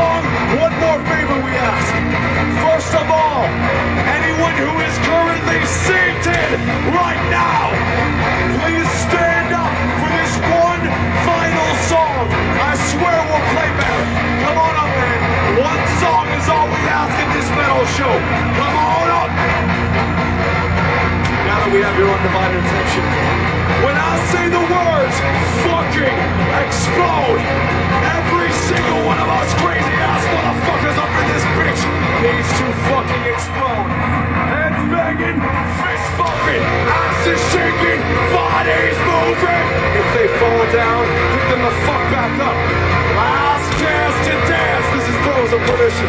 song, one more favor we ask. First of all, anyone who is currently seated right now, please stand up for this one final song. I swear we'll play better. Come on up, man. One song is all we ask at this metal show. Come on up. Now that we have your undivided attention, when I say the words, fucking explode. the fuck back up. Last chance to dance. This is Throes of Perdition.